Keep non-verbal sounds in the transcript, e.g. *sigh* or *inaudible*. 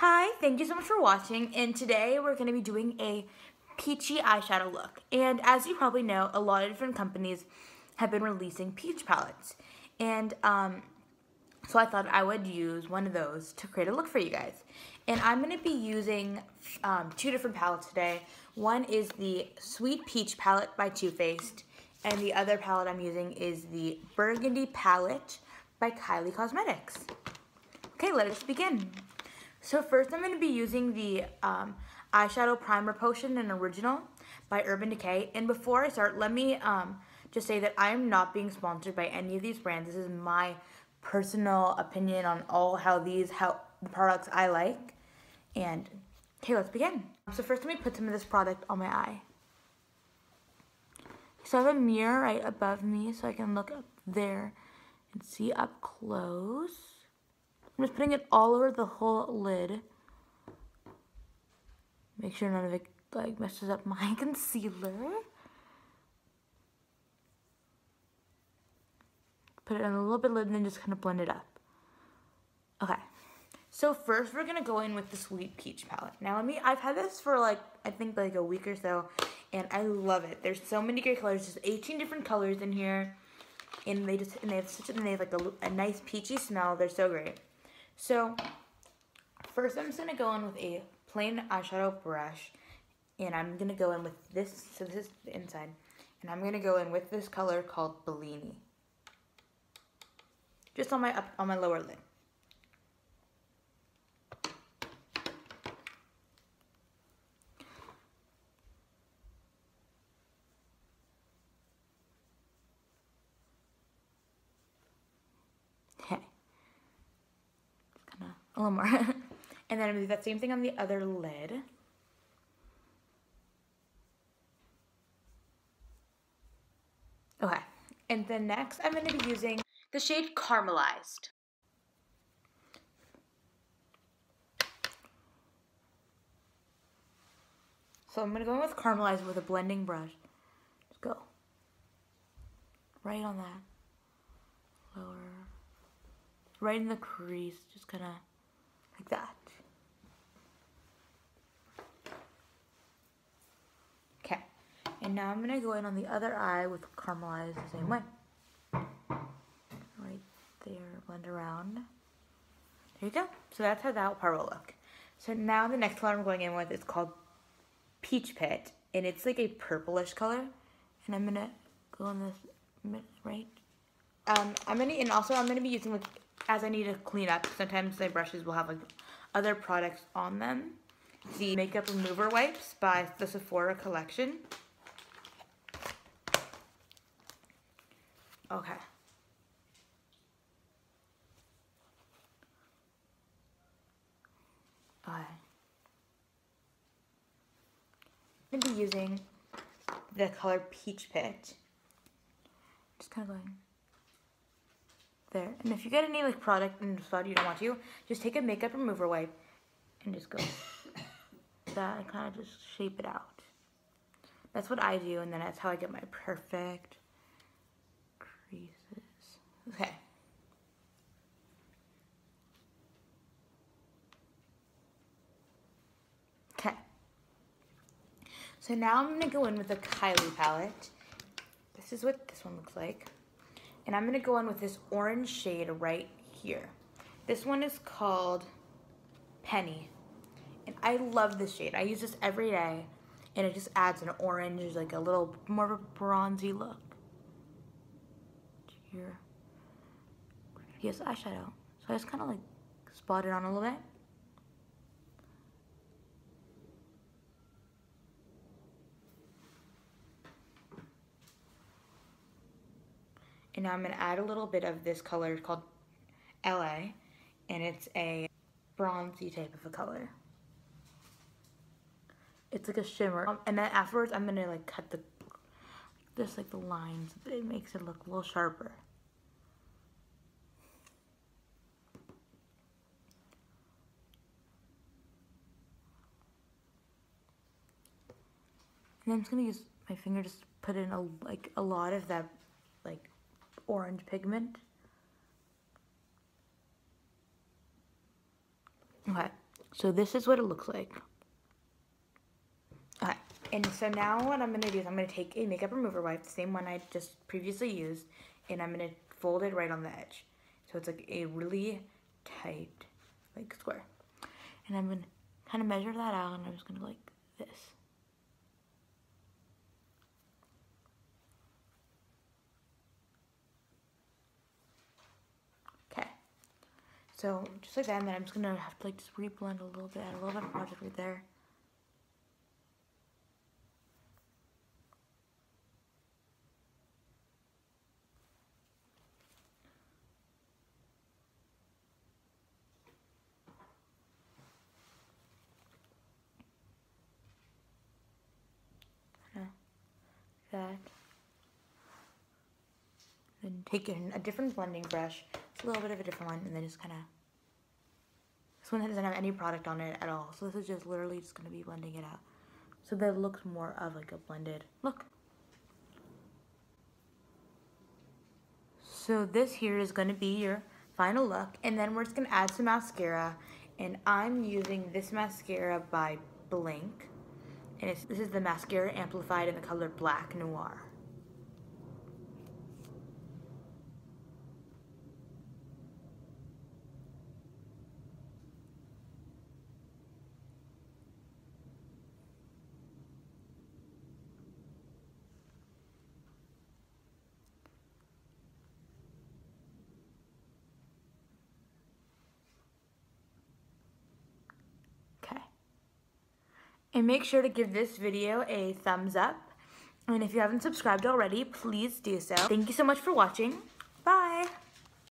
Hi, thank you so much for watching and today we're going to be doing a peachy eyeshadow look. And as you probably know, a lot of different companies have been releasing peach palettes. And um, so I thought I would use one of those to create a look for you guys. And I'm going to be using um, two different palettes today. One is the Sweet Peach palette by Too Faced and the other palette I'm using is the Burgundy palette by Kylie Cosmetics. Okay, let us begin. So first I'm going to be using the um, eyeshadow primer potion in original by Urban Decay. And before I start, let me um, just say that I am not being sponsored by any of these brands. This is my personal opinion on all how these how products I like. And okay, let's begin. So first let me put some of this product on my eye. So I have a mirror right above me so I can look up there and see up close. I'm just putting it all over the whole lid. Make sure none of it like messes up my *laughs* concealer. Put it in a little bit lid and then just kind of blend it up. Okay. So first we're gonna go in with the Sweet Peach palette. Now let me, I've had this for like, I think like a week or so and I love it. There's so many great colors. There's 18 different colors in here and they just, and they have such a, they have like a, a nice peachy smell. They're so great. So first I'm just going to go in with a plain eyeshadow brush and I'm going to go in with this, so this is the inside, and I'm going to go in with this color called Bellini. Just on my up, on my lower lid. A little more. *laughs* and then I'm gonna do that same thing on the other lid. Okay, and then next I'm gonna be using the shade Caramelized. So I'm gonna go in with Caramelized with a blending brush. Just go. Right on that. Lower. Right in the crease, just kinda like that. Okay, and now I'm gonna go in on the other eye with caramelized the same way. Right there, blend around. There you go. So that's how that part will look. So now the next color I'm going in with is called Peach Pit, and it's like a purplish color. And I'm gonna go in this right. Um, I'm gonna, and also I'm gonna be using like as I need to clean up, sometimes my brushes will have like other products on them. The Makeup Remover Wipes by the Sephora Collection. Okay. I'm going to be using the color Peach Pit. Just kind of going there. And if you get any like product in the spot you don't want to, just take a makeup remover wipe and just go *laughs* that and kind of just shape it out. That's what I do and then that's how I get my perfect creases. Okay. Okay. So now I'm going to go in with the Kylie palette. This is what this one looks like. And I'm gonna go in with this orange shade right here. This one is called Penny. And I love this shade. I use this every day. And it just adds an orange, like a little more of a bronzy look. Here. Yes, eyeshadow. So I just kind of like spot it on a little bit. And now I'm to add a little bit of this color called LA. And it's a bronzy type of a color. It's like a shimmer. Um, and then afterwards, I'm to like cut the, just like the lines. It makes it look a little sharper. And I'm just gonna use my finger just put in a like a lot of that like orange pigment. Okay, So this is what it looks like. Okay, and so now what I'm gonna do is I'm gonna take a makeup remover wipe, the same one I just previously used, and I'm gonna fold it right on the edge. So it's like a really tight, like square. And I'm gonna kind of measure that out and I'm just gonna go like this. Okay. So just like that, and then I'm just gonna have to like just reblend a little bit, add a little bit of project right there. that. Then take in a different blending brush, it's a little bit of a different one, and then just kind of, this one doesn't have any product on it at all, so this is just literally just going to be blending it out. So that looks more of like a blended look. So this here is going to be your final look, and then we're just going to add some mascara, and I'm using this mascara by Blinc. And this is the mascara amplified in the color Black Noir. And make sure to give this video a thumbs up. And if you haven't subscribed already, please do so. Thank you so much for watching.